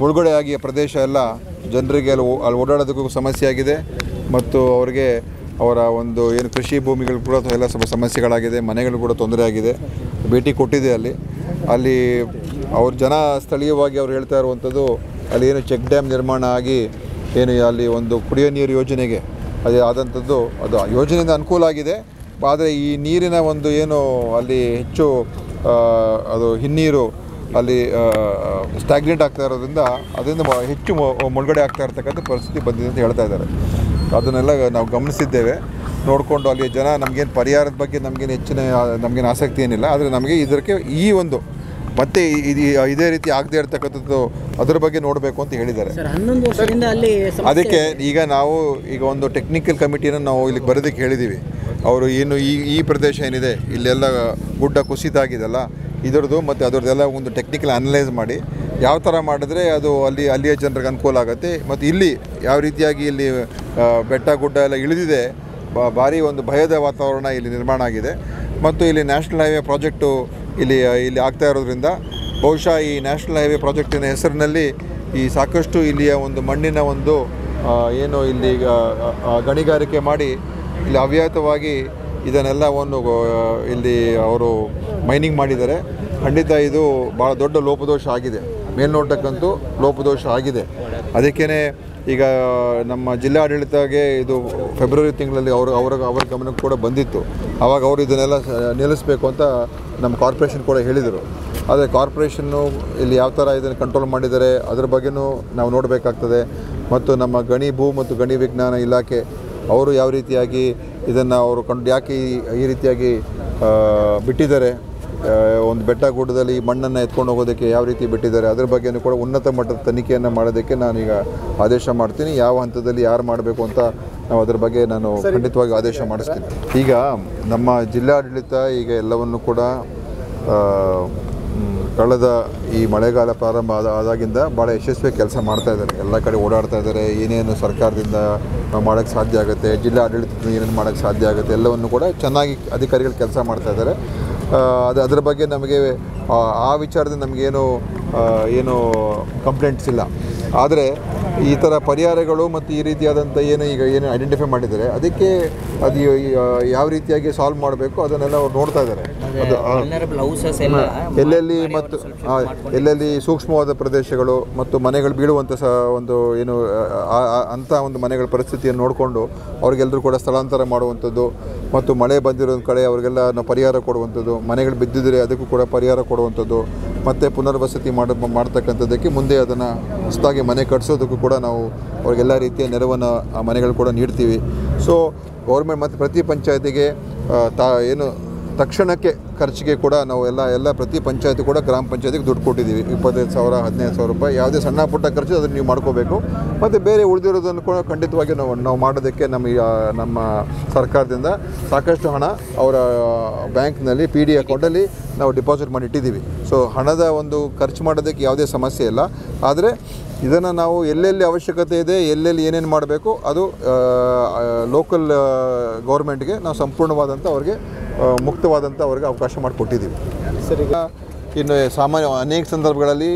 ಮುಳುಗಡೆಯಾಗಿ ಪ್ರದೇಶ ಎಲ್ಲ ಜನರಿಗೆ ಅಲ್ಲಿ ಅಲ್ಲಿ ಓಡಾಡೋದಕ್ಕೂ ಸಮಸ್ಯೆ ಆಗಿದೆ ಮತ್ತು ಅವರಿಗೆ ಅವರ ಒಂದು ಏನು ಕೃಷಿ ಭೂಮಿಗಳು ಕೂಡ ಎಲ್ಲ ಸ್ವಲ್ಪ ಸಮಸ್ಯೆಗಳಾಗಿದೆ, ಮನೆಗಳು ಕೂಡ ತೊಂದರೆ ಆಗಿದೆ ಭೇಟಿ ಕೊಟ್ಟಿದೆ ಅಲ್ಲಿ. ಅಲ್ಲಿ ಅವ್ರ ಜನ ಸ್ಥಳೀಯವಾಗಿ ಅವ್ರು ಹೇಳ್ತಾ ಇರುವಂಥದ್ದು, ಅಲ್ಲಿ ಏನು ಚೆಕ್ ಡ್ಯಾಮ್ ನಿರ್ಮಾಣ ಆಗಿ ಏನು ಅಲ್ಲಿ ಒಂದು ಕುಡಿಯೋ ನೀರು ಯೋಜನೆಗೆ ಅದೇ ಆದಂಥದ್ದು ಅದು ಯೋಜನೆಯಿಂದ ಅನುಕೂಲ ಆಗಿದೆ. ಆದರೆ ಈ ನೀರಿನ ಒಂದು ಏನು ಅಲ್ಲಿ ಹೆಚ್ಚು ಅದು ಹಿನ್ನೀರು ಅಲ್ಲಿ ಸ್ಟ್ಯಾಗ್ನೆಂಟ್ ಆಗ್ತಾ ಇರೋದ್ರಿಂದ ಅದರಿಂದ ಹೆಚ್ಚು ಮುಳುಗಡೆ ಆಗ್ತಾ ಇರ್ತಕ್ಕಂಥ ಪರಿಸ್ಥಿತಿ ಬಂದಿದೆ ಅಂತ ಹೇಳ್ತಾ ಇದ್ದಾರೆ. ಅದನ್ನೆಲ್ಲ ನಾವು ಗಮನಿಸಿದ್ದೇವೆ. ನೋಡಿಕೊಂಡು ಅಲ್ಲಿ ಜನ ನಮಗೇನು ಪರಿಹಾರದ ಬಗ್ಗೆ ನಮಗೇನು ಹೆಚ್ಚಿನ ನಮಗೇನು ಆಸಕ್ತಿ ಏನಿಲ್ಲ. ಆದರೆ ನಮಗೆ ಇದಕ್ಕೆ ಈ ಒಂದು ಮತ್ತೆ ಇದು ಇದೇ ರೀತಿ ಆಗದೆ ಇರ್ತಕ್ಕಂಥದ್ದು ಅದರ ಬಗ್ಗೆ ನೋಡಬೇಕು ಅಂತ ಹೇಳಿದ್ದಾರೆ. ಅದಕ್ಕೆ ಈಗ ನಾವು ಈಗ ಒಂದು ಟೆಕ್ನಿಕಲ್ ಕಮಿಟಿನ ನಾವು ಇಲ್ಲಿಗೆ ಬರೋದಕ್ಕೆ ಹೇಳಿದ್ದೀವಿ ಅವರು ಏನು ಈ ಈ ಪ್ರದೇಶ ಏನಿದೆ ಇಲ್ಲೆಲ್ಲ ಗುಡ್ಡ ಕುಸಿತ ಆಗಿದೆಲ್ಲ ಇದರದ್ದು ಮತ್ತು ಅದರದ್ದೆಲ್ಲ ಒಂದು ಟೆಕ್ನಿಕಲ್ ಅನಲೈಸ್ ಮಾಡಿ ಯಾವ ಥರ ಮಾಡಿದ್ರೆ ಅದು ಅಲ್ಲಿ, ಅಲ್ಲಿಯ ಜನರಿಗೆ ಅನುಕೂಲ ಆಗುತ್ತೆ. ಮತ್ತು ಇಲ್ಲಿ ಯಾವ ರೀತಿಯಾಗಿ ಇಲ್ಲಿ ಬೆಟ್ಟ, ಗುಡ್ಡ ಎಲ್ಲ ಇಳಿದಿದೆ ಭಾರಿ ಒಂದು ಭಯದ ವಾತಾವರಣ ಇಲ್ಲಿ ನಿರ್ಮಾಣ ಆಗಿದೆ. ಮತ್ತು ಇಲ್ಲಿ ನ್ಯಾಷನಲ್ ಹೈವೇ ಪ್ರಾಜೆಕ್ಟು ಇಲ್ಲಿ ಇಲ್ಲಿ ಆಗ್ತಾ ಇರೋದ್ರಿಂದ ಬಹುಶಃ ಈ ನ್ಯಾಷನಲ್ ಹೈವೇ ಪ್ರಾಜೆಕ್ಟಿನ ಹೆಸರಿನಲ್ಲಿ ಈ ಸಾಕಷ್ಟು ಇಲ್ಲಿಯ ಒಂದು ಮಣ್ಣಿನ ಒಂದು ಏನು ಇಲ್ಲಿ ಗಣಿಗಾರಿಕೆ ಮಾಡಿ ಇಲ್ಲಿ ಅವ್ಯಾತವಾಗಿ ಇದನ್ನೆಲ್ಲವನ್ನು ಒಂದು ಇಲ್ಲಿ ಅವರು ಮೈನಿಂಗ್ ಮಾಡಿದ್ದಾರೆ. ಖಂಡಿತ ಇದು ಭಾಳ ದೊಡ್ಡ ಲೋಪದೋಷ ಆಗಿದೆ. ಮೇಲ್ನೋಟಕ್ಕಂತೂ ಲೋಪದೋಷ ಆಗಿದೆ. ಅದಕ್ಕೇ ಈಗ ನಮ್ಮ ಜಿಲ್ಲಾಡಳಿತಗೆ ಇದು ಫೆಬ್ರವರಿ ತಿಂಗಳಲ್ಲಿ ಅವರು, ಅವರ ಅವರ ಗಮನಕ್ಕೆ ಕೂಡ ಬಂದಿತ್ತು. ಆವಾಗ ಅವರು ಇದನ್ನೆಲ್ಲ ನಿಲ್ಲಿಸಬೇಕು ಅಂತ ನಮ್ಮ ಕಾರ್ಪೊರೇಷನ್ ಕೂಡ ಹೇಳಿದರು. ಆದರೆ ಕಾರ್ಪೊರೇಷನ್ನು ಇಲ್ಲಿ ಯಾವ ಥರ ಇದನ್ನು ಕಂಟ್ರೋಲ್ ಮಾಡಿದ್ದಾರೆ, ಅದ್ರ ಬಗ್ಗೆನೂ ನಾವು ನೋಡಬೇಕಾಗ್ತದೆ. ಮತ್ತು ನಮ್ಮ ಗಣಿ ಭೂ ಮತ್ತು ಗಣಿ ವಿಜ್ಞಾನ ಇಲಾಖೆ, ಅವರು ಯಾವ ರೀತಿಯಾಗಿ ಇದನ್ನು ಅವರು ಕಂಡು, ಯಾಕೆ ಈ ರೀತಿಯಾಗಿ ಬಿಟ್ಟಿದ್ದಾರೆ ಒಂದು ಬೆಟ್ಟ ಗುಡ್ಡದಲ್ಲಿ ಮಣ್ಣನ್ನು ಎತ್ಕೊಂಡು ಹೋಗೋದಕ್ಕೆ ಯಾವ ರೀತಿ ಬಿಟ್ಟಿದ್ದಾರೆ ಅದ್ರ ಬಗ್ಗೆನೂ ಕೂಡ ಉನ್ನತ ಮಟ್ಟದ ತನಿಖೆಯನ್ನು ಮಾಡೋದಕ್ಕೆ ನಾನೀಗ ಆದೇಶ ಮಾಡ್ತೀನಿ. ಯಾವ ಹಂತದಲ್ಲಿ ಯಾರು ಮಾಡಬೇಕು ಅಂತ ನಾವು ಅದ್ರ ಬಗ್ಗೆ ನಾನು ಖಂಡಿತವಾಗಿ ಆದೇಶ ಮಾಡಿಸ್ತೀನಿ. ಈಗ ನಮ್ಮ ಜಿಲ್ಲಾಡಳಿತ ಈಗ ಎಲ್ಲವನ್ನು ಕೂಡ ಕಳೆದ ಈ ಮಳೆಗಾಲ ಪ್ರಾರಂಭ ಆದ ಆದಾಗಿಂದ ಭಾಳ ಯಶಸ್ವಿ ಕೆಲಸ ಮಾಡ್ತಾ ಇದ್ದಾರೆ. ಎಲ್ಲ ಕಡೆ ಓಡಾಡ್ತಾ ಇದ್ದಾರೆ. ಏನೇನು ಸರ್ಕಾರದಿಂದ ನಾವು ಮಾಡೋಕ್ಕೆ ಸಾಧ್ಯ ಆಗುತ್ತೆ ಜಿಲ್ಲಾ ಆಡಳಿತದಿಂದ ಏನೇನು ಮಾಡೋಕ್ಕೆ ಸಾಧ್ಯ ಆಗುತ್ತೆ ಎಲ್ಲವನ್ನು ಕೂಡ ಚೆನ್ನಾಗಿ ಅಧಿಕಾರಿಗಳು ಕೆಲಸ ಮಾಡ್ತಾ ಇದ್ದಾರೆ. ಅದು ಅದರ ಬಗ್ಗೆ ನಮಗೆ ಆ, ವಿಚಾರದಲ್ಲಿ ನಮಗೇನು ಏನು ಕಂಪ್ಲೇಂಟ್ಸ್ ಇಲ್ಲ. ಆದರೆ ಈ ಥರ ಪರಿಹಾರಗಳು ಮತ್ತು ಈ ರೀತಿಯಾದಂಥ ಏನು ಈಗ ಏನು ಐಡೆಂಟಿಫೈ ಮಾಡಿದ್ದಾರೆ ಅದಕ್ಕೆ ಅದು ಯಾವ ರೀತಿಯಾಗಿ ಸಾಲ್ವ್ ಮಾಡಬೇಕು ಅದನ್ನೆಲ್ಲ ಅವ್ರು ನೋಡ್ತಾ ಇದ್ದಾರೆ. ಎಲ್ಲೆಲ್ಲಿ ಮತ್ತು ಎಲ್ಲೆಲ್ಲಿ ಸೂಕ್ಷ್ಮವಾದ ಪ್ರದೇಶಗಳು ಮತ್ತು ಮನೆಗಳು ಬೀಳುವಂಥ ಸ ಒಂದು ಏನು ಅಂಥ ಒಂದು ಮನೆಗಳ ಪರಿಸ್ಥಿತಿಯನ್ನು ನೋಡಿಕೊಂಡು ಅವ್ರಿಗೆಲ್ಲರೂ ಕೂಡ ಸ್ಥಳಾಂತರ ಮಾಡುವಂಥದ್ದು ಮತ್ತು ಮಳೆ ಬಂದಿರೋ ಕಡೆ ಅವರಿಗೆಲ್ಲ ನಾವು ಪರಿಹಾರ ಕೊಡುವಂಥದ್ದು ಮನೆಗಳು ಬಿದ್ದಿದ್ರೆ ಅದಕ್ಕೂ ಕೂಡ ಪರಿಹಾರ ಕೊಡುವಂಥದ್ದು ಮತ್ತು ಪುನರ್ವಸತಿ ಮಾಡ ಮಾಡ್ತಕ್ಕಂಥದ್ದಕ್ಕೆ ಮುಂದೆ ಅದನ್ನು ಹೊಸದಾಗಿ ಮನೆ ಕಟ್ಸೋದಕ್ಕೂ ಕೂಡ ನಾವು ಅವ್ರಿಗೆಲ್ಲ ರೀತಿಯ ನೆರವನ್ನು ಆ ಮನೆಗಳು ಕೂಡ ನೀಡ್ತೀವಿ. ಸೊ ಗೌರ್ಮೆಂಟ್ ಮತ್ತು ಪ್ರತಿ ಪಂಚಾಯತಿಗೆ ತಾ ಏನು ತಕ್ಷಣಕ್ಕೆ ಖರ್ಚಿಗೆ ಕೂಡ ನಾವು ಎಲ್ಲ ಎಲ್ಲ ಪ್ರತಿ ಪಂಚಾಯತಿ ಕೂಡ ಗ್ರಾಮ ಪಂಚಾಯತಿಗೆ ದುಡ್ಡು ಕೊಟ್ಟಿದ್ದೀವಿ. ಇಪ್ಪತ್ತೈದು ಸಾವಿರ, ಹದಿನೈದು ಸಾವಿರ ರೂಪಾಯಿ, ಯಾವುದೇ ಸಣ್ಣ ಪುಟ್ಟ ಖರ್ಚು ಅದನ್ನು ನೀವು ಮಾಡ್ಕೋಬೇಕು. ಮತ್ತು ಬೇರೆ ಉಳಿದಿರೋದನ್ನು ಕೂಡ ಖಂಡಿತವಾಗಿ ನಾವು ನಾವು ಮಾಡೋದಕ್ಕೆ ನಮ್ಮ ನಮ್ಮ ಸರ್ಕಾರದಿಂದ ಸಾಕಷ್ಟು ಹಣ ಅವರ ಬ್ಯಾಂಕ್ನಲ್ಲಿ ಪಿ ಡಿ ಅಕೌಂಟಲ್ಲಿ ನಾವು ಡಿಪಾಸಿಟ್ ಮಾಡಿ ಇಟ್ಟಿದ್ದೀವಿ. ಸೊ ಹಣದ ಒಂದು ಖರ್ಚು ಮಾಡೋದಕ್ಕೆ ಯಾವುದೇ ಸಮಸ್ಯೆ ಇಲ್ಲ. ಆದರೆ ಇದನ್ನು ನಾವು ಎಲ್ಲೆಲ್ಲಿ ಅವಶ್ಯಕತೆ ಇದೆ ಎಲ್ಲೆಲ್ಲಿ ಏನೇನು ಮಾಡಬೇಕು ಅದು ಲೋಕಲ್ ಗೌರ್ಮೆಂಟ್ಗೆ ನಾವು ಸಂಪೂರ್ಣವಾದಂಥ ಅವ್ರಿಗೆ ಮುಕ್ತವಾದಂಥ ಅವ್ರಿಗೆ ಅವಕಾಶ ಮಾಡಿಕೊಟ್ಟಿದ್ದೀವಿ. ಸರಿ. ಇನ್ನು ಸಾಮಾನ್ಯ ಅನೇಕ ಸಂದರ್ಭಗಳಲ್ಲಿ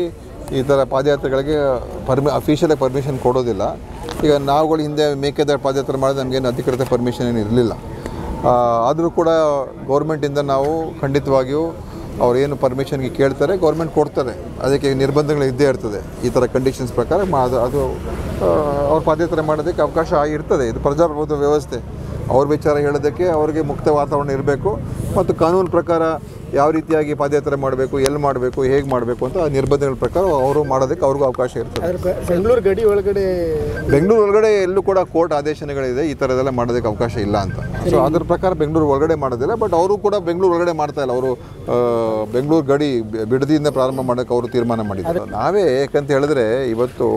ಈ ಥರ ಪಾದಯಾತ್ರೆಗಳಿಗೆ ಪರ್ಮಿ ಅಫಿಷಿಯಲಾಗಿ ಪರ್ಮಿಷನ್ ಕೊಡೋದಿಲ್ಲ. ಈಗ ನಾವುಗಳು ಹಿಂದೆ ಮೇಕೆದಾಟು ಪಾದಯಾತ್ರೆ ಮಾಡಿದ್ರೆ ನಮಗೇನು ಅಧಿಕೃತ ಪರ್ಮಿಷನ್ ಏನು ಇರಲಿಲ್ಲ. ಆದರೂ ಕೂಡ ಗೌರ್ಮೆಂಟಿಂದ ನಾವು ಖಂಡಿತವಾಗಿಯೂ ಅವ್ರು ಏನು ಪರ್ಮಿಷನ್ಗೆ ಕೇಳ್ತಾರೆ ಗೌರ್ಮೆಂಟ್ ಕೊಡ್ತಾರೆ. ಅದಕ್ಕೆ ನಿರ್ಬಂಧಗಳು ಇದ್ದೇ ಇರ್ತದೆ. ಈ ಥರ ಕಂಡೀಷನ್ಸ್ ಪ್ರಕಾರ ಮಾ ಅದು ಅದು ಅವ್ರು ಪಾದಯಾತ್ರೆ ಮಾಡೋದಕ್ಕೆ ಅವಕಾಶ ಆಗಿರ್ತದೆ. ಇದು ಪ್ರಜಾಪ್ರಭುತ್ವ ವ್ಯವಸ್ಥೆ. ಅವ್ರ ವಿಚಾರ ಹೇಳೋದಕ್ಕೆ ಅವ್ರಿಗೆ ಮುಕ್ತ ವಾತಾವರಣ ಇರಬೇಕು. ಮತ್ತು ಕಾನೂನು ಪ್ರಕಾರ ಯಾವ ರೀತಿಯಾಗಿ ಪಾದಯಾತ್ರೆ ಮಾಡಬೇಕು ಎಲ್ಲಿ ಮಾಡಬೇಕು ಹೇಗೆ ಮಾಡಬೇಕು ಅಂತ ಆ ನಿರ್ಬಂಧಗಳ ಪ್ರಕಾರ ಅವರು ಮಾಡೋದಕ್ಕೆ ಅವ್ರಿಗೂ ಅವಕಾಶ ಇರ್ತದೆ. ಬೆಂಗಳೂರು ಗಡಿ ಒಳಗಡೆ ಬೆಂಗಳೂರು ಒಳಗಡೆ ಎಲ್ಲೂ ಕೂಡ ಕೋರ್ಟ್ ಆದೇಶಗಳಿದೆ ಈ ಥರದೆಲ್ಲ ಮಾಡೋದಕ್ಕೆ ಅವಕಾಶ ಇಲ್ಲ ಅಂತ. ಸೊ ಅದ್ರ ಪ್ರಕಾರ ಬೆಂಗಳೂರು ಒಳಗಡೆ ಮಾಡೋದಿಲ್ಲ ಬಟ್ ಅವರು ಕೂಡ ಬೆಂಗಳೂರು ಒಳಗಡೆ ಮಾಡ್ತಾ ಇಲ್ಲ. ಅವರು ಬೆಂಗಳೂರು ಗಡಿ ಬಿಡದಿಯಿಂದ ಪ್ರಾರಂಭ ಮಾಡೋಕ್ಕೆ ಅವರು ತೀರ್ಮಾನ ಮಾಡಿದ್ದಾರೆ. ನಾವೇ ಯಾಕಂತ ಹೇಳಿದ್ರೆ ಇವತ್ತು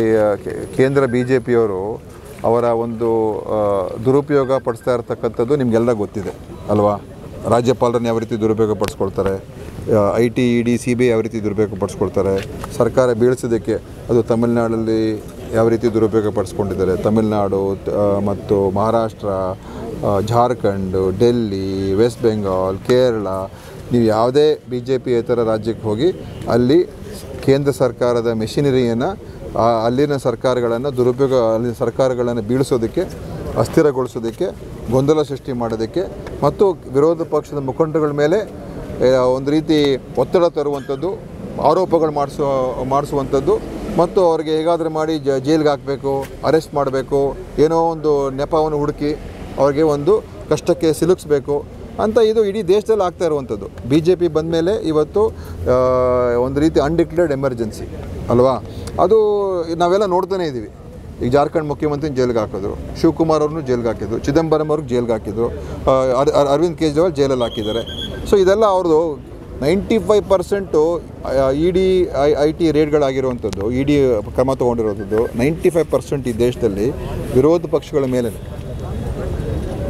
ಈ ಕೇಂದ್ರ ಬಿ ಜೆ ಪಿಯವರು ಅವರ ಒಂದು ದುರುಪಯೋಗ ಪಡಿಸ್ತಾ ಇರ್ತಕ್ಕಂಥದ್ದು ನಿಮಗೆಲ್ಲ ಗೊತ್ತಿದೆ ಅಲ್ವಾ? ರಾಜ್ಯಪಾಲರನ್ನ ಯಾವ ರೀತಿ ದುರುಪಯೋಗ ಪಡಿಸ್ಕೊಳ್ತಾರೆ I T E D C B ಯಾವ ರೀತಿ ದುರುಪಯೋಗ ಪಡಿಸ್ಕೊಳ್ತಾರೆ ಸರ್ಕಾರ ಬೀಳಿಸೋದಕ್ಕೆ ಅದು ತಮಿಳುನಾಡಲ್ಲಿ ಯಾವ ರೀತಿ ದುರುಪಯೋಗ ಪಡಿಸ್ಕೊಂಡಿದ್ದಾರೆ ತಮಿಳುನಾಡು ಮತ್ತು ಮಹಾರಾಷ್ಟ್ರ ಜಾರ್ಖಂಡ್, ಡೆಲ್ಲಿ, ವೆಸ್ಟ್ ಬೆಂಗಾಲ್, ಕೇರಳ, ನೀವು ಯಾವುದೇ ಬಿ ಜೆ ಪಿ ಇತರ ರಾಜ್ಯಕ್ಕೆ ಹೋಗಿ ಅಲ್ಲಿ ಕೇಂದ್ರ ಸರ್ಕಾರದ ಮೆಷಿನರಿಯನ್ನು ಅಲ್ಲಿನ ಸರ್ಕಾರಗಳನ್ನು ದುರುಪಯೋಗ, ಅಲ್ಲಿನ ಸರ್ಕಾರಗಳನ್ನು ಬೀಳಿಸೋದಕ್ಕೆ ಅಸ್ಥಿರಗೊಳಿಸೋದಕ್ಕೆ, ಗೊಂದಲ ಸೃಷ್ಟಿ ಮಾಡೋದಕ್ಕೆ ಮತ್ತು ವಿರೋಧ ಪಕ್ಷದ ಮುಖಂಡಗಳ ಮೇಲೆ ಒಂದು ರೀತಿ ಒತ್ತಡ ತರುವಂಥದ್ದು, ಆರೋಪಗಳು ಮಾಡಿಸೋ, ಮಾಡಿಸುವಂಥದ್ದು ಮತ್ತು ಅವ್ರಿಗೆ ಹೇಗಾದರೂ ಮಾಡಿ ಜ, ಜೈಲಿಗೆ ಹಾಕಬೇಕು, ಅರೆಸ್ಟ್ ಮಾಡಬೇಕು, ಏನೋ ಒಂದು ನೆಪವನ್ನು ಹುಡುಕಿ ಅವ್ರಿಗೆ ಒಂದು ಕಷ್ಟಕ್ಕೆ ಸಿಲುಕಿಸ್ಬೇಕು ಅಂತ ಇದು ಇಡೀ ದೇಶದಲ್ಲಿ ಆಗ್ತಾ ಇರುವಂಥದ್ದು. ಬಿ ಜೆ ಪಿ ಬಂದ ಮೇಲೆ ಇವತ್ತು ಒಂದು ರೀತಿ ಅನ್ಡಿಕ್ಲೇರ್ಡ್ ಎಮರ್ಜೆನ್ಸಿ ಅಲ್ವಾ? ಅದು ನಾವೆಲ್ಲ ನೋಡ್ತಾನೆ ಇದ್ದೀವಿ. ಈಗ ಜಾರ್ಖಂಡ್ ಮುಖ್ಯಮಂತ್ರಿ ಜೈಲಿಗೆ ಹಾಕಿದ್ರು. ಶಿವಕುಮಾರ್ ಅವ್ರನ್ನೂ ಜೈಲಿಗೆ ಹಾಕಿದ್ರು. ಚಿದಂಬರಂ ಅವ್ರಿಗೆ ಜೈಲಿಗೆ ಹಾಕಿದ್ರು. ಅರವಿಂದ್ ಕೇಜ್ರಿವಾಲ್ ಜೈಲಲ್ಲಿ ಹಾಕಿದ್ದಾರೆ. ಸೊ ಇದೆಲ್ಲ ಅವ್ರದ್ದು ninety five percent E D, I I T ರೇಟ್ಗಳಾಗಿರುವಂಥದ್ದು, E D ಕ್ರಮ ತೊಗೊಂಡಿರೋಂಥದ್ದು ನೈಂಟಿ ಫೈವ್ ಪರ್ಸೆಂಟ್ ಈ ದೇಶದಲ್ಲಿ ವಿರೋಧ ಪಕ್ಷಗಳ ಮೇಲೆ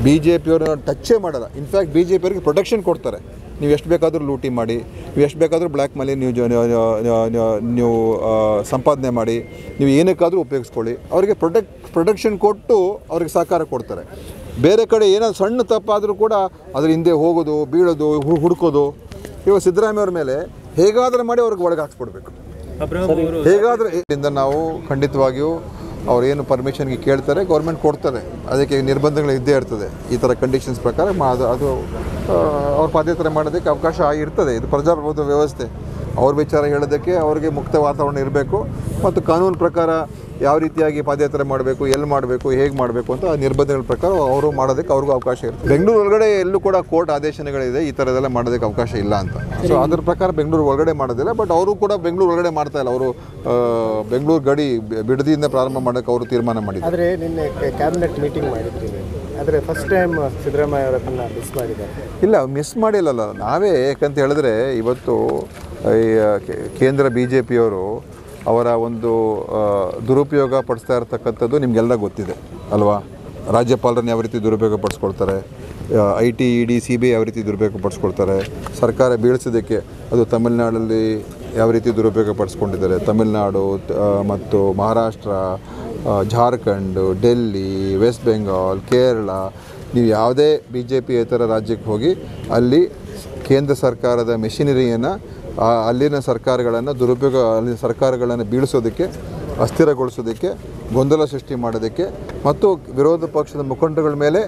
ಬಿ ಜೆ ಪಿಯವ್ರನ್ನ ಟಚ್ಚೇ ಮಾಡಲ್ಲ. ಇನ್ಫ್ಯಾಕ್ಟ್ ಬಿ ಜೆ ಪಿಯವ್ರಿಗೆ ಪ್ರೊಟೆಕ್ಷನ್ ಕೊಡ್ತಾರೆ. ನೀವು ಎಷ್ಟು ಬೇಕಾದರೂ ಲೂಟಿ ಮಾಡಿ ನೀವು ಎಷ್ಟು ಬೇಕಾದರೂ ಬ್ಲ್ಯಾಕ್ ಮನಿ ನೀವು ನೀವು ಸಂಪಾದನೆ ಮಾಡಿ ನೀವು ಏನಕ್ಕಾದರೂ ಉಪಯೋಗಿಸ್ಕೊಳ್ಳಿ. ಅವರಿಗೆ ಪ್ರೊಟೆಕ್ಟ್ ಪ್ರೊಟೆಕ್ಷನ್ ಕೊಟ್ಟು ಅವ್ರಿಗೆ ಸಹಕಾರ ಕೊಡ್ತಾರೆ. ಬೇರೆ ಕಡೆ ಏನಾದ್ರು ಸಣ್ಣ ತಪ್ಪಾದರೂ ಕೂಡ ಅದ್ರ ಹಿಂದೆ ಹೋಗೋದು ಬೀಳೋದು ಹು- ಹುಡ್ಕೋದು. ಇವಾಗ ಸಿದ್ದರಾಮಯ್ಯವ್ರ ಮೇಲೆ ಹೇಗಾದರೂ ಮಾಡಿ ಅವ್ರಿಗೆ ಒಳಗೆ ಹಾಕ್ಸ್ಬಿಡ್ಬೇಕು. ಹೇಗಾದರೂ ಇದರಿಂದ ನಾವು ಖಂಡಿತವಾಗಿಯೂ ಅವ್ರೇನು ಪರ್ಮಿಷನ್ಗೆ ಕೇಳ್ತಾರೆ ಗೌರ್ಮೆಂಟ್ ಕೊಡ್ತಾರೆ. ಅದಕ್ಕೆ ನಿರ್ಬಂಧಗಳು ಇದ್ದೇ ಇರ್ತದೆ. ಈ ಥರ ಕಂಡೀಷನ್ಸ್ ಪ್ರಕಾರ ಅದು ಅದು ಅವ್ರ ಪಾದಯಾತ್ರೆ ಮಾಡೋದಕ್ಕೆ ಅವಕಾಶ ಆಗಿರ್ತದೆ. ಇದು ಪ್ರಜಾಪ್ರಭುತ್ವ ವ್ಯವಸ್ಥೆ. ಅವ್ರ ವಿಚಾರ ಹೇಳೋದಕ್ಕೆ ಅವ್ರಿಗೆ ಮುಕ್ತ ವಾತಾವರಣ ಇರಬೇಕು. ಮತ್ತು ಕಾನೂನು ಪ್ರಕಾರ ಯಾವ ರೀತಿಯಾಗಿ ಪಾದಯಾತ್ರೆ ಮಾಡಬೇಕು ಎಲ್ಲಿ ಮಾಡಬೇಕು ಹೇಗೆ ಮಾಡಬೇಕು ಅಂತ ಆ ನಿರ್ಬಂಧಗಳ ಪ್ರಕಾರ ಅವರು ಮಾಡೋದಕ್ಕೆ ಅವ್ರಿಗೂ ಅವಕಾಶ ಇರುತ್ತೆ. ಬೆಂಗಳೂರು ಒಳಗಡೆ ಎಲ್ಲೂ ಕೂಡ ಕೋರ್ಟ್ ಆದೇಶಗಳಿದೆ ಈ ಥರದೆಲ್ಲ ಮಾಡೋದಕ್ಕೆ ಅವಕಾಶ ಇಲ್ಲ ಅಂತ. ಸೊ ಅದ್ರ ಪ್ರಕಾರ ಬೆಂಗಳೂರು ಒಳಗಡೆ ಮಾಡೋದಿಲ್ಲ ಬಟ್ ಅವರು ಕೂಡ ಬೆಂಗಳೂರು ಒಳಗಡೆ ಮಾಡ್ತಾ ಇಲ್ಲ. ಅವರು ಬೆಂಗಳೂರು ಗಡಿ ಬಿಡದಿಯಿಂದ ಪ್ರಾರಂಭ ಮಾಡೋಕ್ಕೆ ಅವರು ತೀರ್ಮಾನ ಮಾಡಿದ್ದಾರೆ. ಆದರೆ ನಿನ್ನೆ ಕ್ಯಾಬಿನೆಟ್ ಮೀಟಿಂಗ್ ಮಾಡಿದ್ರಿ ನೀವು. ಆದರೆ ಫಸ್ಟ್ ಟೈಮ್ ಸಿದ್ದರಾಮಯ್ಯ ಅವರನ್ನ ಮಿಸ್ ಮಾಡಿದ್ದಾರೆ. ಇಲ್ಲ ಮಿಸ್ ಮಾಡಿಲ್ಲಲ್ಲ. ನಾವೇ ಯಾಕಂತ ಹೇಳಿದ್ರೆ ಇವತ್ತು ಕೇಂದ್ರ ಬಿ ಜೆ ಪಿಯವರು ಅವರ ಒಂದು ದುರುಪಯೋಗ ಪಡಿಸ್ತಾ ಇರತಕ್ಕಂಥದ್ದು ನಿಮಗೆಲ್ಲ ಗೊತ್ತಿದೆ, ಅಲ್ವಾ? ರಾಜ್ಯಪಾಲರನ್ನು ಯಾವ ರೀತಿ ದುರುಪಯೋಗ ಪಡಿಸ್ಕೊಳ್ತಾರೆ I T, E D, C B ಯಾವ ರೀತಿ ದುರುಪಯೋಗ ಪಡಿಸ್ಕೊಳ್ತಾರೆ, ಸರ್ಕಾರ ಬೀಳಿಸೋದಕ್ಕೆ ಅದು ತಮಿಳುನಾಡಲ್ಲಿ ಯಾವ ರೀತಿ ದುರುಪಯೋಗ ಪಡಿಸ್ಕೊಂಡಿದ್ದಾರೆ? ತಮಿಳುನಾಡು ಮತ್ತು ಮಹಾರಾಷ್ಟ್ರ ಜಾರ್ಖಂಡ್, ಡೆಲ್ಲಿ, ವೆಸ್ಟ್ ಬೆಂಗಾಲ್, ಕೇರಳ, ನೀವು ಯಾವುದೇ ಬಿ ಜೆ ಪಿ ಇತರ ರಾಜ್ಯಕ್ಕೆ ಹೋಗಿ ಅಲ್ಲಿ ಕೇಂದ್ರ ಸರ್ಕಾರದ ಮೆಷಿನರಿಯನ್ನು ಅಲ್ಲಿನ ಸರ್ಕಾರಗಳನ್ನು ದುರುಪಯೋಗ, ಅಲ್ಲಿನ ಸರ್ಕಾರಗಳನ್ನು ಬೀಳಿಸೋದಕ್ಕೆ, ಅಸ್ಥಿರಗೊಳಿಸೋದಕ್ಕೆ, ಗೊಂದಲ ಸೃಷ್ಟಿ ಮಾಡೋದಕ್ಕೆ ಮತ್ತು ವಿರೋಧ ಪಕ್ಷದ ಮುಖಂಡಗಳ ಮೇಲೆ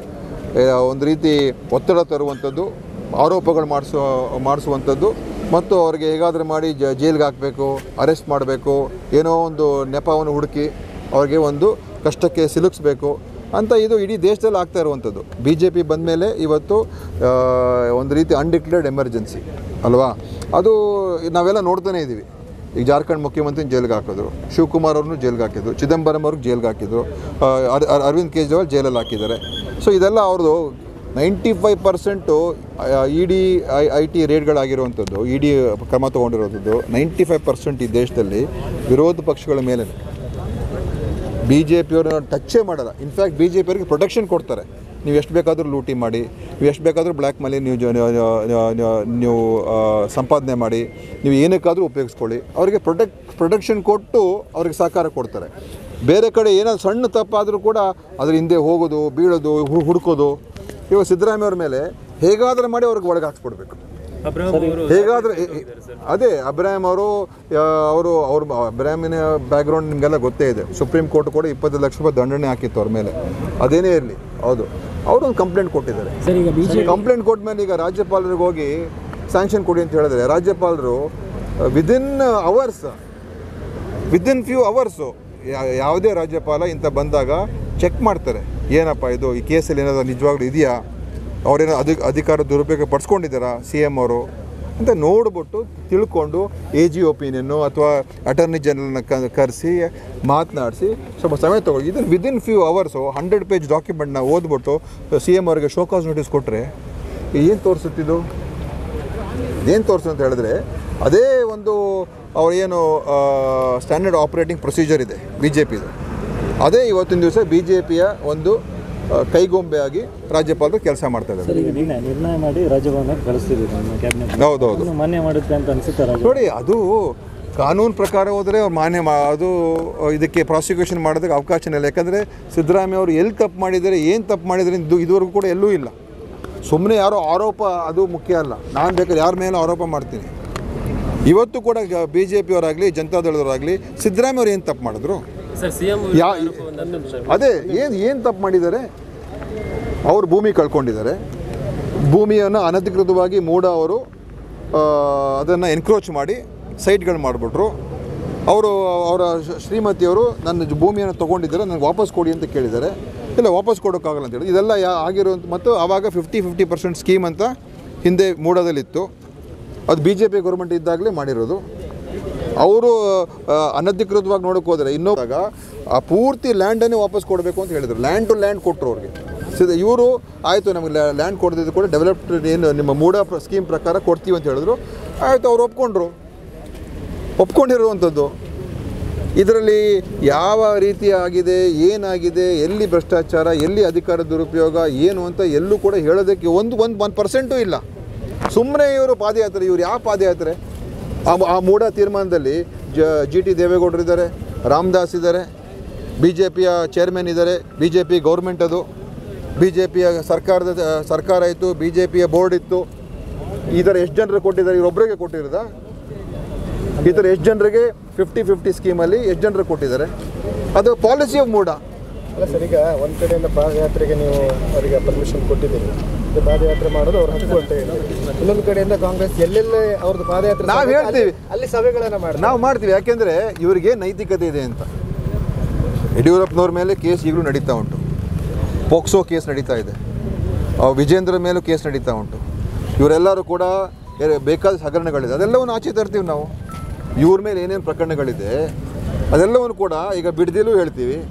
ಒಂದು ರೀತಿ ಒತ್ತಡ ತರುವಂಥದ್ದು, ಆರೋಪಗಳು ಮಾಡಿಸೋ, ಮಾಡಿಸುವಂಥದ್ದು ಮತ್ತು ಅವರಿಗೆ ಹೇಗಾದರೂ ಮಾಡಿ ಜ, ಜೈಲಿಗೆ ಹಾಕಬೇಕು, ಅರೆಸ್ಟ್ ಮಾಡಬೇಕು, ಏನೋ ಒಂದು ನೆಪವನ್ನು ಹುಡುಕಿ ಅವ್ರಿಗೆ ಒಂದು ಕಷ್ಟಕ್ಕೆ ಸಿಲುಕಿಸ್ಬೇಕು. ಅಂತ ಇದು ಇಡೀ ದೇಶದಲ್ಲಿ ಆಗ್ತಾ ಇರುವಂಥದ್ದು. ಬಿ ಜೆ ಪಿ ಬಂದ ಮೇಲೆ ಇವತ್ತು ಒಂದು ರೀತಿ ಅನ್ಡಿಕ್ಲೇರ್ಡ್ ಎಮರ್ಜೆನ್ಸಿ ಅಲ್ವಾ? ಅದು ನಾವೆಲ್ಲ ನೋಡ್ತಾನೆ ಇದ್ದೀವಿ. ಈಗ ಜಾರ್ಖಂಡ್ ಮುಖ್ಯಮಂತ್ರಿ ಜೈಲಿಗೆ ಹಾಕಿದ್ರು, ಶಿವಕುಮಾರ್ ಅವ್ರನ್ನೂ ಜೈಲಿಗೆ ಹಾಕಿದ್ರು, ಚಿದಂಬರಂ ಅವ್ರಿಗೆ ಜೈಲಿಗೆ ಹಾಕಿದ್ರು ಅರ್- ಅರ್- ಅರವಿಂದ್ ಕೇಜ್ರಿವಾಲ್ ಜೈಲಲ್ಲಿ ಹಾಕಿದ್ದಾರೆ. ಸೊ ಇದೆಲ್ಲ ಅವ್ರದ್ದು ninety five percent E D I I T ರೇಟ್ಗಳಾಗಿರುವಂಥದ್ದು E D ಕ್ರಮ ತೊಗೊಂಡಿರೋಂಥದ್ದು ನೈಂಟಿ ಫೈವ್ ಪರ್ಸೆಂಟ್ ಈ ದೇಶದಲ್ಲಿ ವಿರೋಧ ಪಕ್ಷಗಳ ಮೇಲೆ ಬಿ ಜೆ ಪಿಯವ್ರನ್ನ ಟಚ್ಚೇ ಮಾಡಲ್ಲ. ಇನ್ಫ್ಯಾಕ್ಟ್ ಬಿ ಜೆ ಪಿಯವ್ರಿಗೆ ಪ್ರೊಟೆಕ್ಷನ್ ಕೊಡ್ತಾರೆ. ನೀವು ಎಷ್ಟು ಬೇಕಾದರೂ ಲೂಟಿ ಮಾಡಿ, ನೀವು ಎಷ್ಟು ಬೇಕಾದರೂ ಬ್ಲ್ಯಾಕ್ ಮನಿ ನೀವು ನೀವು ಸಂಪಾದನೆ ಮಾಡಿ, ನೀವು ಏನಕ್ಕಾದರೂ ಉಪಯೋಗಿಸ್ಕೊಳ್ಳಿ. ಅವರಿಗೆ ಪ್ರೊಟೆಕ್ ಪ್ರೊಟೆಕ್ಷನ್ ಕೊಟ್ಟು ಅವ್ರಿಗೆ ಸಹಕಾರ ಕೊಡ್ತಾರೆ. ಬೇರೆ ಕಡೆ ಏನಾದ್ರು ಸಣ್ಣ ತಪ್ಪಾದರೂ ಕೂಡ ಅದ್ರ ಹಿಂದೆ ಹೋಗೋದು, ಬೀಳೋದು ಹುಡುಕೋದು. ಇವಾಗ ಸಿದ್ದರಾಮಯ್ಯ ಅವ್ರ ಮೇಲೆ ಹೇಗಾದರೂ ಮಾಡಿ ಅವ್ರಿಗೆ ಒಳಗೆ ಹಾಕ್ಸ್ಬಿಡ್ಬೇಕು ಹೇಗಾದರೂ ಅದೇ ಅಬ್ರಾಹಿಂ ಅವರು ಅವರು ಅವ್ರ ಅಬ್ರಾಹಿಮಿನ ಬ್ಯಾಕ್ಗ್ರೌಂಡ್ ನಿಮಗೆಲ್ಲ ಗೊತ್ತೇ ಇದೆ. ಸುಪ್ರೀಂ ಕೋರ್ಟ್ ಕೂಡ ಇಪ್ಪತ್ತು ಲಕ್ಷ ರೂಪಾಯಿ ದಂಡನೆ ಹಾಕಿತ್ತು ಅವ್ರ ಮೇಲೆ. ಅದೇನೇ ಇರಲಿ ಹೌದು. ಅವರು ಒಂದು ಕಂಪ್ಲೇಂಟ್ ಕೊಟ್ಟಿದ್ದಾರೆ. ಸರ್ ಈಗ ಕಂಪ್ಲೇಂಟ್ ಕೊಟ್ಟ ಮೇಲೆ ಈಗ ರಾಜ್ಯಪಾಲರಿಗೆ ಹೋಗಿ ಸ್ಯಾಂಕ್ಷನ್ ಕೊಡಿ ಅಂತ ಹೇಳಿದ್ರೆ ರಾಜ್ಯಪಾಲರು within hours within few hours ಯಾವುದೇ ರಾಜ್ಯಪಾಲ ಇಂಥ ಬಂದಾಗ ಚೆಕ್ ಮಾಡ್ತಾರೆ. ಏನಪ್ಪ ಇದು ಈ ಕೇಸಲ್ಲಿ ಏನಾದರೂ ನಿಜವಾಗ್ಲೂ ಇದೆಯಾ? ಅವರೇನೋ ಅಧಿ ಅಧಿಕಾರ ದುರುಪಯೋಗ ಪಡಿಸ್ಕೊಂಡಿದ್ದಾರಾ ಸಿ ಎಂ ಅವರು? ಅಂತ ನೋಡ್ಬಿಟ್ಟು ತಿಳ್ಕೊಂಡು ಎ ಜಿ ಒಪಿನಿಯನ್ನು ಅಥವಾ ಅಟಾರ್ನಿ ಜನರಲ್ನ ಕರೆಸಿ, ಮಾತನಾಡಿಸಿ, ಸ್ವಲ್ಪ ಸಮಯ ತೊಗೊಳ್ಳಿ. ಇದನ್ನು within few hours hundred page ಡಾಕ್ಯುಮೆಂಟ್ನ ಓದ್ಬಿಟ್ಟು ಸಿ ಎಂ ಅವರಿಗೆ ಶೋಕಾಸ್ ನೋಟಿಸ್ ಕೊಟ್ಟರೆ ಏನು ತೋರಿಸುತ್ತಿದ್ದು ಏನು ತೋರಿಸು ಅಂತ ಹೇಳಿದ್ರೆ, ಅದೇ ಒಂದು ಏನು ಸ್ಟ್ಯಾಂಡರ್ಡ್ ಆಪ್ರೇಟಿಂಗ್ ಪ್ರೊಸೀಜರ್ ಇದೆ ಬಿ ಜೆ ಪಿದು ಅದೇ ಇವತ್ತಿನ ದಿವಸ ಬಿ ಜೆ ಪಿಯ ಒಂದು ಕೈಗೊಂಬೆಯಾಗಿ ರಾಜ್ಯಪಾಲರು ಕೆಲಸ ಮಾಡ್ತಾ ಇದ್ದಾರೆ. ನಿರ್ಣಯ ಮಾಡಿ ರಾಜ್ಯಭವನಕ್ಕೆ ಕಳಿಸ್ತಿದ್ದೀವಿ ಹೌದು ಹೌದೌದು ಮಾನ್ಯ ಮಾಡುತ್ತೆ ಅಂತ ಅನ್ಸುತ್ತೆ ನೋಡಿ ಅದು ಕಾನೂನು ಪ್ರಕಾರ ಹೋದರೆ ಅವ್ರು ಮಾನ್ಯ ಮಾ ಅದು ಇದಕ್ಕೆ ಪ್ರಾಸಿಕ್ಯೂಷನ್ ಮಾಡೋದಕ್ಕೆ ಅವಕಾಶ ಇಲ್ಲ. ಯಾಕಂದರೆ ಸಿದ್ದರಾಮಯ್ಯ ಅವರು ಎಲ್ಲಿ ತಪ್ಪು ಮಾಡಿದರೆ ಏನು ತಪ್ಪು ಮಾಡಿದರೆ ಇದು ಇದುವರೆಗೂ ಕೂಡ ಎಲ್ಲೂ ಇಲ್ಲ. ಸುಮ್ಮನೆ ಯಾರೋ ಆರೋಪ ಅದು ಮುಖ್ಯ ಅಲ್ಲ. ನಾನು ಬೇಕಾದ್ರೆ ಯಾರ ಮೇಲೆ ಆರೋಪ ಮಾಡ್ತೀನಿ. ಇವತ್ತು ಕೂಡ ಬಿ ಜೆ ಪಿಯವರಾಗಲಿ ಜನತಾದಳದವರಾಗಲಿ ಸಿದ್ದರಾಮಯ್ಯವ್ರು ಏನು ತಪ್ಪು ಮಾಡಿದ್ರು? ಯಾ ಅದೇ ಏನು ಏನು ತಪ್ಪು ಮಾಡಿದ್ದಾರೆ? ಅವರು ಭೂಮಿ ಕಳ್ಕೊಂಡಿದ್ದಾರೆ. ಭೂಮಿಯನ್ನು ಅನಧಿಕೃತವಾಗಿ ಮೂಡ ಅವರು ಅದನ್ನು ಎನ್ಕ್ರೋಚ್ ಮಾಡಿ ಸೈಟ್ಗಳು ಮಾಡಿಬಿಟ್ರು. ಅವರು ಅವರ ಶ್ರೀಮತಿಯವರು ನನ್ನ ಭೂಮಿಯನ್ನು ತೊಗೊಂಡಿದ್ದಾರೆ ನನಗೆ ವಾಪಸ್ ಕೊಡಿ ಅಂತ ಕೇಳಿದ್ದಾರೆ. ಇಲ್ಲ ವಾಪಸ್ ಕೊಡೋಕ್ಕಾಗಲ್ಲ ಅಂತೇಳಿ ಇದೆಲ್ಲ ಯಾ ಆಗಿರುವಂಥ ಮತ್ತು ಆವಾಗ ಫಿಫ್ಟಿ ಫಿಫ್ಟಿ ಪರ್ಸೆಂಟ್ ಸ್ಕೀಮ್ ಅಂತ ಹಿಂದೆ ಮೂಡದಲ್ಲಿತ್ತು. ಅದು ಬಿ ಜೆ ಪಿ ಗೌರ್ಮೆಂಟ್ ಇದ್ದಾಗಲೇ ಮಾಡಿರೋದು. ಅವರು ಅನಧಿಕೃತವಾಗಿ ನೋಡೋಕೆ ಹೋದರೆ ಇನ್ನೊಂದಾಗ ಆ ಪೂರ್ತಿ ಲ್ಯಾಂಡನ್ನೇ ವಾಪಸ್ ಕೊಡಬೇಕು ಅಂತ ಹೇಳಿದರು. ಲ್ಯಾಂಡ್ ಟು ಲ್ಯಾಂಡ್ ಕೊಟ್ಟರು ಅವ್ರಿಗೆ. ಸೀದಾ ಇವರು, ಆಯಿತು, ನಮಗೆ ಲ್ಯಾಂಡ್ ಕೊಡದಿದ್ದು ಕೂಡ ಡೆವಲಪ್ಡ್ ಏನು ನಿಮ್ಮ ಮೂಡ ಸ್ಕೀಮ್ ಪ್ರಕಾರ ಕೊಡ್ತೀವಿ ಅಂತ ಹೇಳಿದ್ರು. ಆಯಿತು, ಅವ್ರು ಒಪ್ಕೊಂಡ್ರು. ಒಪ್ಕೊಂಡಿರುವಂಥದ್ದು. ಇದರಲ್ಲಿ ಯಾವ ರೀತಿ ಆಗಿದೆ, ಏನಾಗಿದೆ, ಎಲ್ಲಿ ಭ್ರಷ್ಟಾಚಾರ, ಎಲ್ಲಿ ಅಧಿಕಾರ ದುರುಪಯೋಗ, ಏನು ಅಂತ ಎಲ್ಲೂ ಕೂಡ ಹೇಳೋದಕ್ಕೆ ಒಂದು ಒಂದು ಒಂದು ಪರ್ಸೆಂಟೂ ಇಲ್ಲ. ಸುಮ್ಮನೆ ಇವರು ಪಾದಯಾತ್ರೆ, ಇವ್ರು ಯಾವ ಪಾದಯಾತ್ರೆ? ಆ ಮೂಢ ತೀರ್ಮಾನದಲ್ಲಿ ಜ ಟಿ ದೇವೇಗೌಡರು ಇದ್ದಾರೆ, ರಾಮದಾಸ್ ಇದ್ದಾರೆ ಬಿ ಜೆ ಪಿಯ ಚೇರ್ಮನ್ ಇದ್ದಾರೆ ಬಿ ಜೆ ಪಿ ಗೌರ್ಮೆಂಟ್ ಅದು ಬಿ ಜೆ ಪಿಯ ಸರ್ಕಾರದ, ಸರ್ಕಾರ ಇತ್ತು ಬಿ ಜೆ ಪಿಯ ಬೋರ್ಡ್ ಇತ್ತು. ಈ ಥರ ಎಷ್ಟು ಜನರು ಕೊಟ್ಟಿದ್ದಾರೆ ಇವರೊಬ್ಬರಿಗೆ ಕೊಟ್ಟಿರೋದ? ಈ ಥರ ಎಷ್ಟು ಜನರಿಗೆ ಫಿಫ್ಟಿ ಫಿಫ್ಟಿ ಸ್ಕೀಮಲ್ಲಿ ಎಷ್ಟು ಜನರು ಕೊಟ್ಟಿದ್ದಾರೆ? ಅದು ಪಾಲಿಸಿ ಆಫ್ ಮೂಡ ಅಲ್ಲ ಸರ್ ಈಗ ಒಂದು ಕಡೆಯಿಂದ ಪಾದಯಾತ್ರೆಗೆ ನೀವು ಅವರಿಗೆ ಪರ್ಮಿಷನ್ ಕೊಟ್ಟಿದ್ದೀರಿ. ಪಾದಯಾತ್ರೆ ಮಾಡೋದು ಅವ್ರ ಹಕ್ಕು ಅಂತ ಹೇಳಿ ಇನ್ನೊಂದು ಕಡೆಯಿಂದ ಕಾಂಗ್ರೆಸ್ ಎಲ್ಲೆಲ್ಲೇ ಅವ್ರದ್ದು ಪಾದಯಾತ್ರೆ ನಾವು ಹೇಳ್ತೀವಿ. ಅಲ್ಲಿ- ಸಭೆಗಳನ್ನು ಮಾಡಿ ನಾವು ಮಾಡ್ತೀವಿ. ಯಾಕೆಂದರೆ ಇವರಿಗೆ ನೈತಿಕತೆ ಇದೆ ಅಂತ. ಯಡಿಯೂರಪ್ಪನವ್ರ ಮೇಲೆ ಕೇಸ್ ಈಗಲೂ ನಡೀತಾ ಉಂಟು. ಪೋಕ್ಸೋ ಕೇಸ್ ನಡೀತಾ ಇದೆ. ಆ ವಿಜೇಂದ್ರ ಮೇಲೂ ಕೇಸ್ ನಡೀತಾ ಉಂಟು. ಇವರೆಲ್ಲರೂ ಕೂಡ ಬೇಕಾದ ಹಗರಣಗಳಿದೆ ಅದೆಲ್ಲವನ್ನು ಆಚೆ ತರ್ತೀವಿ ನಾವು. ಇವ್ರ ಮೇಲೆ ಏನೇನು ಪ್ರಕರಣಗಳಿದೆ ಅದೆಲ್ಲವನ್ನು ಕೂಡ ಈಗ ಬಿಡದಿಲ್ಲೂ ಹೇಳ್ತೀವಿ.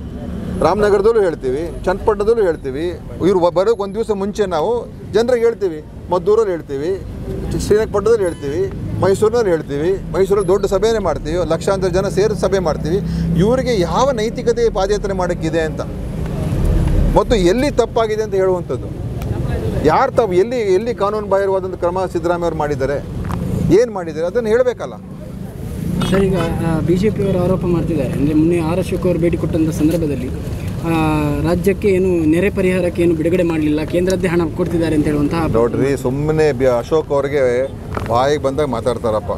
ರಾಮನಗರದಲ್ಲೂ ಹೇಳ್ತೀವಿ, ಚನ್ನಪಟ್ಟಣದಲ್ಲೂ ಹೇಳ್ತೀವಿ. ಇವ್ರು ಬರೋಕ್ಕೆ ಒಂದು ದಿವಸ ಮುಂಚೆ ನಾವು ಜನರಿಗೆ ಹೇಳ್ತೀವಿ ಮದ್ದೂರಲ್ಲಿ ಹೇಳ್ತೀವಿ ಶ್ರೀರಂಗಪಟ್ಟಣದಲ್ಲಿ ಹೇಳ್ತೀವಿ, ಮೈಸೂರಿನಲ್ಲಿ ಹೇಳ್ತೀವಿ, ಮೈಸೂರಲ್ಲಿ ದೊಡ್ಡ ಸಭೆನೇ ಮಾಡ್ತೀವಿ, ಲಕ್ಷಾಂತರ ಜನ ಸೇರಿ ಸಭೆ ಮಾಡ್ತೀವಿ. ಇವರಿಗೆ ಯಾವ ನೈತಿಕತೆ ಪಾದಯಾತ್ರೆ ಮಾಡೋಕ್ಕಿದೆ ಅಂತ. ಮತ್ತು ಎಲ್ಲಿ ತಪ್ಪಾಗಿದೆ ಅಂತ ಹೇಳುವಂಥದ್ದು. ಯಾರು ತಪ್ಪು ಎಲ್ಲಿ ಎಲ್ಲಿ ಕಾನೂನು ಬಾಹಿರವಾದಂಥ ಕ್ರಮ ಸಿದ್ದರಾಮಯ್ಯ ಅವರು ಮಾಡಿದ್ದಾರೆ, ಏನು ಮಾಡಿದ್ದಾರೆ, ಅದನ್ನು ಹೇಳಬೇಕಲ್ಲ. ಸರ್, ಈಗ ಬಿ ಜೆ ಪಿಯವರು ಆರೋಪ ಮಾಡ್ತಿದ್ದಾರೆ. ಅಂದರೆ ಮೊನ್ನೆ ಆರ್ ಅಶೋಕ್ ಅವರು ಭೇಟಿ ಕೊಟ್ಟಂಥ ಸಂದರ್ಭದಲ್ಲಿ ರಾಜ್ಯಕ್ಕೆ ಏನು ನೆರೆ ಪರಿಹಾರಕ್ಕೆ ಏನು ಬಿಡುಗಡೆ ಮಾಡಲಿಲ್ಲ, ಕೇಂದ್ರದ್ದೇ ಹಣ ಕೊಡ್ತಿದ್ದಾರೆ ಅಂತ ಹೇಳುವಂತಹ ನೋಡ್ರಿ ಸುಮ್ಮನೆ ಬಿ, ಅಶೋಕ್ ಅವ್ರಿಗೆ ಬಾಯಿಗೆ ಬಂದಾಗ ಮಾತಾಡ್ತಾರಪ್ಪ.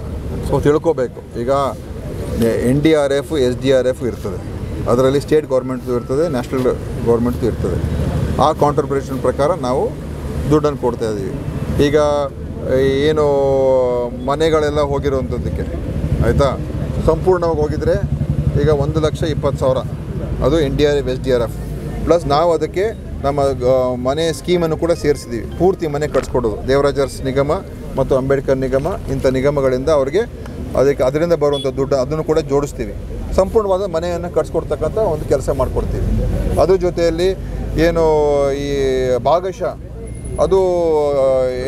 ಸೊ ತಿಳ್ಕೋಬೇಕು. ಈಗ N D R F, S D R F ಇರ್ತದೆ. ಅದರಲ್ಲಿ ಸ್ಟೇಟ್ ಗೌರ್ಮೆಂಟ್ದು ಇರ್ತದೆ, ನ್ಯಾಷನಲ್ ಗೌರ್ಮೆಂಟ್ದು ಇರ್ತದೆ. ಆ ಕಾಂಟ್ರಿಬ್ಯೂಷನ್ ಪ್ರಕಾರ ನಾವು ದುಡ್ಡನ್ನು ಕೊಡ್ತಾ ಇದ್ದೀವಿ ಈಗ ಏನು ಮನೆಗಳೆಲ್ಲ ಹೋಗಿರೋವಂಥದ್ದಕ್ಕೆ ಆಯಿತಾ? ಸಂಪೂರ್ಣವಾಗಿ ಹೋಗಿದರೆ ಈಗ ಒಂದು ಲಕ್ಷ ಇಪ್ಪತ್ತು ಸಾವಿರ. ಅದು N D R F S D R F. Plus ನಾವು ಅದಕ್ಕೆ ನಮ್ಮ ಮನೆ ಸ್ಕೀಮನ್ನು ಕೂಡ ಸೇರಿಸಿದ್ದೀವಿ ಪೂರ್ತಿ ಮನೆ ಕಟ್ಸ್ಕೊಡೋದು. ದೇವರಾಜರ್ಸ್ ನಿಗಮ ಮತ್ತು ಅಂಬೇಡ್ಕರ್ ನಿಗಮ ಇಂಥ ನಿಗಮಗಳಿಂದ ಅವರಿಗೆ ಅದಕ್ಕೆ ಅದರಿಂದ ಬರುವಂಥ ದುಡ್ಡು ಅದನ್ನು ಕೂಡ ಜೋಡಿಸ್ತೀವಿ. ಸಂಪೂರ್ಣವಾದ ಮನೆಯನ್ನು ಕಟ್ಸ್ಕೊಡ್ತಕ್ಕಂಥ ಒಂದು ಕೆಲಸ ಮಾಡಿಕೊಡ್ತೀವಿ. ಅದ್ರ ಜೊತೆಯಲ್ಲಿ ಏನು ಈ ಭಾಗಶಃ ಅದು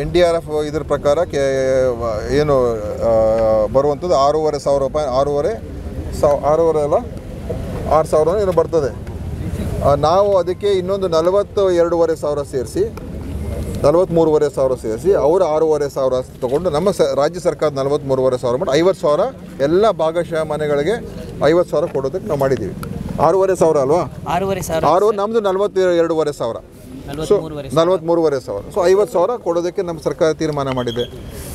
ಎನ್ ಡಿ ಆರ್ ಎಫ್ ಇದ್ರ ಪ್ರಕಾರ ಕೆ ಏನು ಬರುವಂಥದ್ದು ಆರೂವರೆ ಸಾವಿರ ರೂಪಾಯಿ ಆರೂವರೆ ಸಾವ್ ಆರೂವರೆ ಅಲ್ಲ ಆರು ಸಾವಿರ ಏನು ಬರ್ತದೆ. ನಾವು ಅದಕ್ಕೆ ಇನ್ನೊಂದು ನಲವತ್ತು ಎರಡೂವರೆ ಸಾವಿರ ಸೇರಿಸಿ ನಲವತ್ತ್ಮೂರುವರೆ ಸಾವಿರ ಸೇರಿಸಿ ಅವರು ಆರೂವರೆ ಸಾವಿರ ತೊಗೊಂಡು ನಮ್ಮ ಸ ರಾಜ್ಯ ಸರ್ಕಾರ ನಲವತ್ತ್ಮೂರುವರೆ ಸಾವಿರ ಮಾಡಿ ಐವತ್ತು ಸಾವಿರ ಎಲ್ಲ ಭಾಗಶಃ ಮನೆಗಳಿಗೆ ಐವತ್ತು ಸಾವಿರ ಕೊಡೋದಕ್ಕೆ ನಾವು ಮಾಡಿದ್ದೀವಿ. ಆರೂವರೆ ಸಾವಿರ ಅಲ್ವಾ? ಆರೂವರೆ ಸಾವಿರ ಆರು ನಮ್ಮದು ನಲವತ್ತು ಎರಡೂವರೆ ಸಾವಿರ. ಸೊ ನಲ್ವತ್ತ್ಮೂರುವರೆ ಸಾವಿರ. ಸೊ ಐವತ್ತು ಸಾವಿರ ಕೊಡೋದಕ್ಕೆ ನಮ್ಮ ಸರ್ಕಾರ ತೀರ್ಮಾನ ಮಾಡಿದೆ.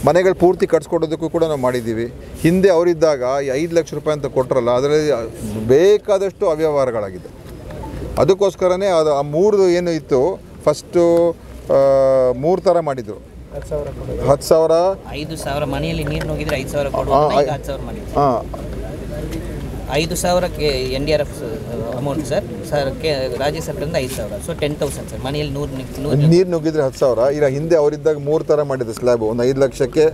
ಮನೆಗಳು ಪೂರ್ತಿ ಕಟ್ಸ್ಕೊಡೋದಕ್ಕೂ ಕೂಡ ನಾವು ಮಾಡಿದ್ದೀವಿ. ಹಿಂದೆ ಅವರಿದ್ದಾಗ ಈ ಐದು ಲಕ್ಷ ರೂಪಾಯಿ ಅಂತ ಕೊಟ್ಟರಲ್ಲ ಅದರಲ್ಲಿ ಬೇಕಾದಷ್ಟು ಅವ್ಯವಹಾರಗಳಾಗಿದೆ ಅದಕ್ಕೋಸ್ಕರನೇ ಅದು ಆ ಮೂರು ಏನು ಇತ್ತು ಫಸ್ಟು ಮೂರು ಥರ ಮಾಡಿದರು. ಹತ್ತು ಸಾವಿರ ಕೊಡೋದು. ಹತ್ತು ಸಾವಿರ. ಐದು ಸಾವಿರ ಮನೆಯಲ್ಲಿ ನೀರು ನುಗ್ಗಿದ್ರೆ ಐದು ಸಾವಿರ ಹಾಂ ಐದು ಸಾವಿರಕ್ಕೆ N D R F amount sir sir ರಾಜ್ಯ ಸರ್ಕಾರದಿಂದ ಐದು ಸಾವಿರ. ಸೊ ಟೆನ್ ತೌಸಂಡ್ ಸರ್ ಮನೆಯಲ್ಲಿ ನೂರು ನೂರು ನುಗ್ಗಿದ್ರೆ ಹತ್ತು ಸಾವಿರ. ಈಗ ಹಿಂದೆ ಅವರಿದ್ದಾಗ ಮೂರು ಥರ ಮಾಡಿದೆ ಸ್ಲ್ಯಾಬ್ ಒಂದು ಐದು ಲಕ್ಷಕ್ಕೆ,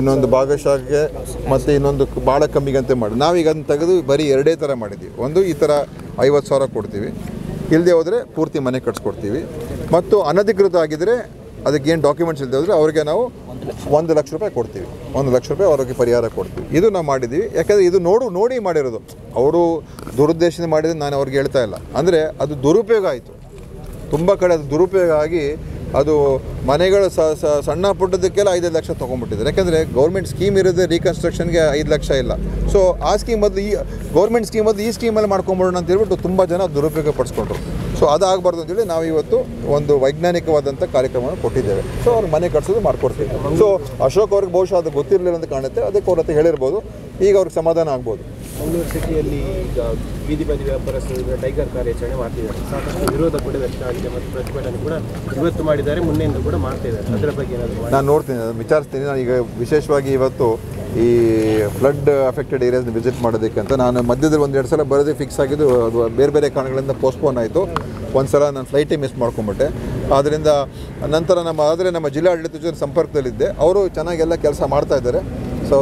ಇನ್ನೊಂದು ಭಾಗಶಃಕ್ಕೆ ಮತ್ತು ಇನ್ನೊಂದು ಭಾಳ ಕಮ್ಮಿಗಂತೆ ಮಾಡಿ. ನಾವೀಗ ಅದನ್ನು ತೆಗೆದು ಬರೀ ಎರಡೇ ಥರ ಮಾಡಿದ್ದೀವಿ ಒಂದು ಈ ಥರ ಐವತ್ತು ಸಾವಿರ ಕೊಡ್ತೀವಿ. ಇಲ್ಲದೆ ಹೋದರೆ ಪೂರ್ತಿ ಮನೆ ಕಟ್ಸ್ಕೊಡ್ತೀವಿ. ಮತ್ತು ಅನಧಿಕೃತ ಆಗಿದ್ದರೆ ಅದಕ್ಕೆ ಏನು ಡಾಕ್ಯುಮೆಂಟ್ಸ್ ಇಲ್ಲದೆ ಹೋದರೆ ಅವ್ರಿಗೆ ನಾವು ಒಂದು ಲಕ್ಷ ರೂಪಾಯಿ ಕೊಡ್ತೀವಿ. ಒಂದು ಲಕ್ಷ ರೂಪಾಯಿ ಅವ್ರಿಗೆ ಪರಿಹಾರ ಕೊಡ್ತೀವಿ. ಇದು ನಾವು ಮಾಡಿದ್ದೀವಿ ಯಾಕಂದರೆ ಇದು ನೋಡು, ನೋಡಿ ಮಾಡಿರೋದು. ಅವರು ದುರುದ್ದೇಶದಿಂದ ಮಾಡಿದ್ರೆ ನಾನು ಅವ್ರಿಗೆ ಹೇಳ್ತಾ ಇಲ್ಲ. ಅಂದರೆ ಅದು ದುರುಪಯೋಗ ಆಯಿತು. ತುಂಬ ಕಡೆ ಅದು ದುರುಪಯೋಗ ಆಗಿ ಅದು ಮನೆಗಳು ಸಣ್ಣ ಪುಟ್ಟದಕ್ಕೆಲ್ಲ ಐದು ಲಕ್ಷ ತೊಗೊಂಡ್ಬಿಟ್ಟಿದ್ದಾರೆ. ಯಾಕಂದರೆ ಗೌರ್ಮೆಂಟ್ ಸ್ಕೀಮ್ ಇರೋದೇ ರೀಕನ್ಸ್ಟ್ರಕ್ಷನ್ಗೆ ಐದು ಲಕ್ಷ ಇಲ್ಲ. ಸೊ ಆ ಸ್ಕೀಮ್ ಬದಲು ಈ ಗೌರ್ಮೆಂಟ್ ಸ್ಕೀಮ್ ಬದಲು ಈ ಸ್ಕೀಮಲ್ಲಿ ಮಾಡ್ಕೊಂಬಿಡೋಣ ಅಂತ ಹೇಳ್ಬಿಟ್ಟು ತುಂಬ ಜನ ದುರುಪಯೋಗ ಪಡಿಸ್ಕೊಂಡ್ರು. ಸೊ ಅದಾಗಬಾರ್ದು ಅಂತೇಳಿ ನಾವು ಇವತ್ತು ಒಂದು ವೈಜ್ಞಾನಿಕವಾದಂಥ ಕಾರ್ಯಕ್ರಮವನ್ನು ಕೊಟ್ಟಿದ್ದೇವೆ. ಸೊ ಅವ್ರಿಗೆ ಮನೆ ಕಟ್ಸೋದು ಮಾಡ್ಕೊಡ್ತೀವಿ. ಸೊ ಅಶೋಕ್ ಅವ್ರಿಗೆ ಬಹುಶಃ ಅದು ಗೊತ್ತಿರಲಿಲ್ಲ ಅಂತ ಕಾಣುತ್ತೆ. ಅದಕ್ಕೆ ಅವ್ರ ಹತ್ರ ಹೇಳಿರ್ಬೋದು. ಈಗ ಅವ್ರಿಗೆ ಸಮಾಧಾನ ಆಗ್ಬೋದು. ಮಂಗಳೂರು ಸಿಟಿಯಲ್ಲಿ ಈಗ ಬೀದಿ ಬದಿ ವ್ಯಾಪಾರಸ್ಥರು ಟೈಗರ್ ಕಾರ್ಯಾಚರಣೆ ಮಾಡ್ತಿದ್ದಾರೆ. ಸಾಕಷ್ಟು ವಿರೋಧ ಕೂಡ ವ್ಯಕ್ತ ಆಗಿದೆ ಮತ್ತು ಪ್ರತಿಭಟನೆ ಕೂಡ ಇವತ್ತು ಮಾಡಿದ್ದಾರೆ ಮುನ್ನೆಯಿಂದ ಕೂಡ ಮಾಡ್ತಾ ಇದ್ದಾರೆ ಅದರ ಬಗ್ಗೆ ಏನಾದರೂ ನಾನು ನೋಡ್ತೀನಿ ವಿಚಾರಿಸ್ತೀನಿ. ನಾನು ಈಗ ವಿಶೇಷವಾಗಿ ಇವತ್ತು ಈ ಫ್ಲಡ್ ಅಫೆಕ್ಟೆಡ್ ಏರಿಯಾಸ್ನ ವಿಸಿಟ್ ಮಾಡೋದಕ್ಕೆ ಅಂತ. ನಾನು ಮಧ್ಯದಲ್ಲಿ ಒಂದು ಎರಡು ಸಲ ಬರೋದೇ ಫಿಕ್ಸ್ ಆಗಿದ್ದು, ಅದು ಬೇರೆ ಬೇರೆ ಕಾರಣಗಳಿಂದ ಪೋಸ್ಟ್ಪೋನ್ ಆಯಿತು. ಒಂದು ಸಲ ನಾನು ಫ್ಲೈಟೇ ಮಿಸ್ ಮಾಡ್ಕೊಂಬಿಟ್ಟೆ. ಆದ್ದರಿಂದ ನಂತರ ನಮ್ಮ, ಆದರೆ ನಮ್ಮ ಜಿಲ್ಲಾಡಳಿತ ಜೊತೆ ಸಂಪರ್ಕದಲ್ಲಿದ್ದೆ. ಅವರು ಚೆನ್ನಾಗೆಲ್ಲ ಕೆಲಸ ಮಾಡ್ತಾ ಇದ್ದಾರೆ. ಸೊ